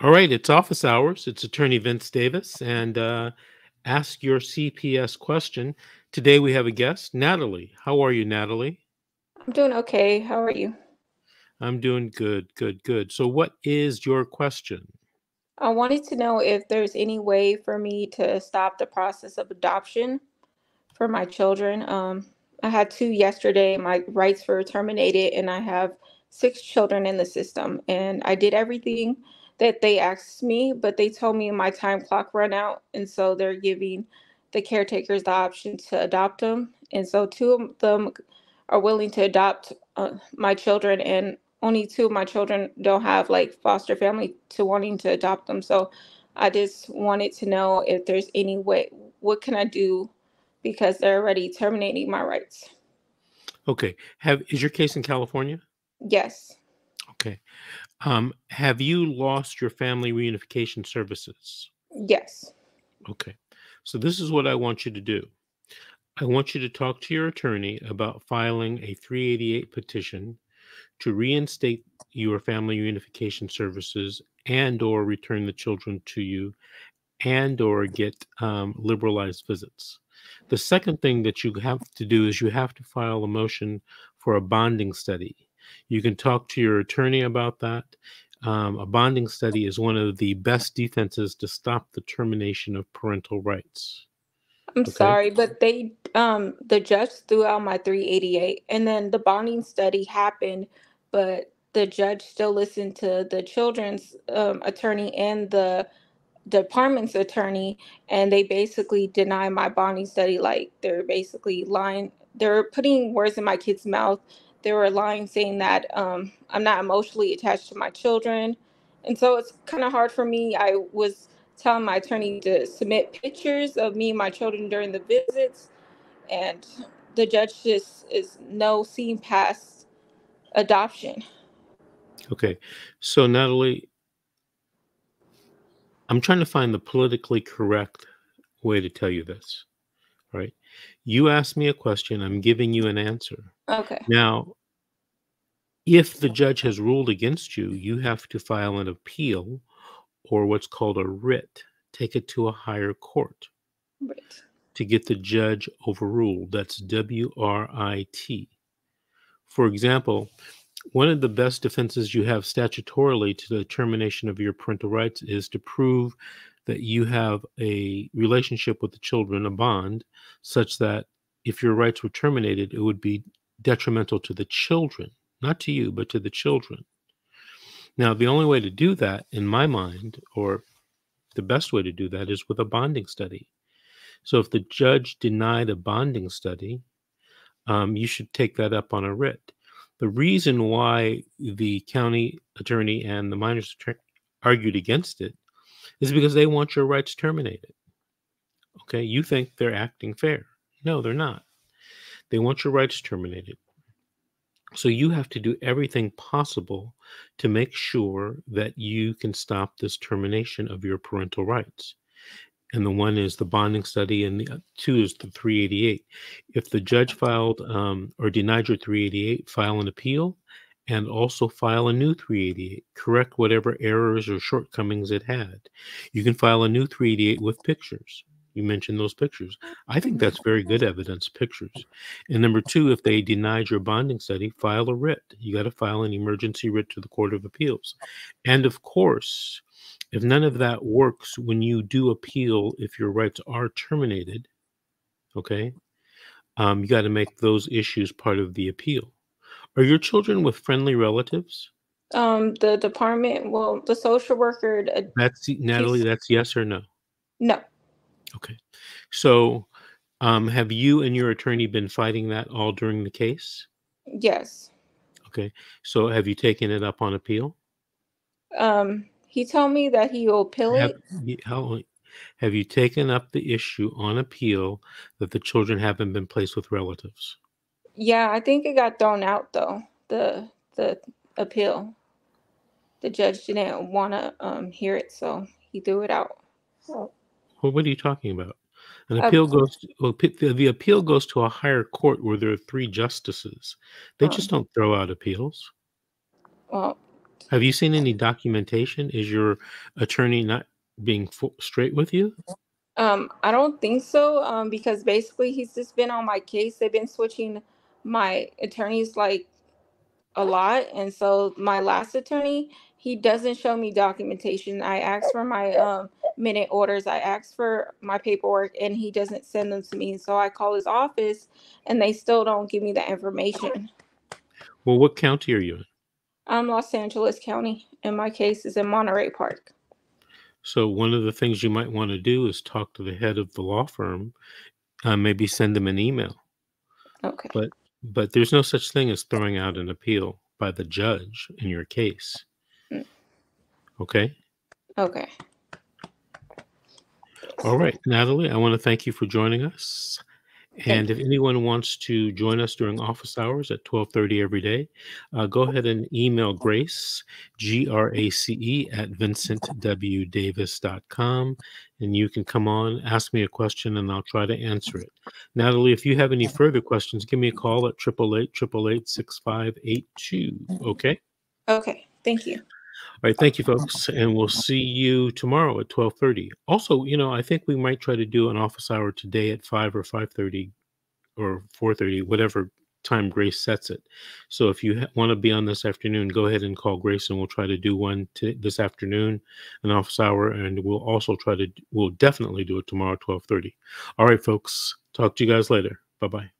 All right, it's office hours. It's Attorney Vince Davis, and uh, ask your CPS question. Today we have a guest, Natalie. How are you, Natalie? I'm doing okay. How are you? I'm doing good, good, good. So, what is your question? I wanted to know if there's any way for me to stop the process of adoption for my children. Um, I had two yesterday. My rights were terminated, and I have six children in the system. And I did everything that they asked me, but they told me my time clock run out, and so they're giving the caretakers the option to adopt them. And so two of them are willing to adopt uh, my children, and only two of my children don't have like foster family to wanting to adopt them. So I just wanted to know if there's any way, what can I do because they're already terminating my rights. Okay. Have is your case in California? Yes. Okay. Um, have you lost your family reunification services? Yes. Okay. So this is what I want you to do. I want you to talk to your attorney about filing a 388 petition to reinstate your family reunification services and or return the children to you and or get um, liberalized visits. The second thing that you have to do is you have to file a motion for a bonding study. You can talk to your attorney about that. Um, a bonding study is one of the best defenses to stop the termination of parental rights. I'm okay. sorry, but they um the judge threw out my 388 and then the bonding study happened, but the judge still listened to the children's um, attorney and the department's attorney and they basically deny my bonding study like they're basically lying they're putting words in my kid's mouth they were lying saying that um, i'm not emotionally attached to my children and so it's kind of hard for me i was telling my attorney to submit pictures of me and my children during the visits and the judge just is no seeing past adoption okay so natalie I'm trying to find the politically correct way to tell you this. Right? You asked me a question, I'm giving you an answer. Okay. Now, if the judge has ruled against you, you have to file an appeal or what's called a writ, take it to a higher court right. to get the judge overruled. That's W R I T. For example, one of the best defenses you have statutorily to the termination of your parental rights is to prove that you have a relationship with the children, a bond, such that if your rights were terminated, it would be detrimental to the children, not to you, but to the children. Now, the only way to do that, in my mind, or the best way to do that, is with a bonding study. So if the judge denied a bonding study, um, you should take that up on a writ. The reason why the county attorney and the minors attorney argued against it is because they want your rights terminated. Okay, you think they're acting fair. No, they're not. They want your rights terminated. So you have to do everything possible to make sure that you can stop this termination of your parental rights and the one is the bonding study, and the two is the 388. If the judge filed um, or denied your 388, file an appeal and also file a new 388. Correct whatever errors or shortcomings it had. You can file a new 388 with pictures. You mentioned those pictures. I think that's very good evidence, pictures. And number two, if they denied your bonding study, file a writ. You got to file an emergency writ to the Court of Appeals. And of course, if none of that works when you do appeal, if your rights are terminated, okay, um, you got to make those issues part of the appeal. Are your children with friendly relatives? Um, the department, well, the social worker. Uh, that's Natalie. That's yes or no. No. Okay. So, um, have you and your attorney been fighting that all during the case? Yes. Okay. So, have you taken it up on appeal? Um, he told me that he will appeal Have, it. how, have you taken up the issue on appeal that the children haven't been placed with relatives? Yeah, I think it got thrown out though. The the appeal. The judge didn't want to um, hear it, so he threw it out. Well, what are you talking about? An appeal goes to, well, the, the appeal goes to a higher court where there are three justices. They just don't throw out appeals. Well, Have you seen any documentation? Is your attorney not being fo- straight with you? Um, I don't think so. Um, because basically he's just been on my case. They've been switching my attorneys like a lot, and so my last attorney he doesn't show me documentation. I asked for my um minute orders. I asked for my paperwork, and he doesn't send them to me. So I call his office, and they still don't give me the information. Well, what county are you in? I'm Los Angeles County, and my case is in Monterey Park. So one of the things you might want to do is talk to the head of the law firm, uh, maybe send them an email. Okay. But but there's no such thing as throwing out an appeal by the judge in your case. Mm. Okay. Okay. All right, Natalie, I want to thank you for joining us. And if anyone wants to join us during office hours at 12:30 every day, uh, go ahead and email Grace, G R A C E, at vincentwdavis.com. And you can come on, ask me a question, and I'll try to answer it. Natalie, if you have any further questions, give me a call at 888 888 6582. Okay? Okay. Thank you. All right, thank you, folks, and we'll see you tomorrow at twelve thirty. Also, you know, I think we might try to do an office hour today at five or five thirty, or four thirty, whatever time Grace sets it. So if you ha- want to be on this afternoon, go ahead and call Grace, and we'll try to do one t- this afternoon, an office hour, and we'll also try to we'll definitely do it tomorrow twelve thirty. All right, folks, talk to you guys later. Bye bye.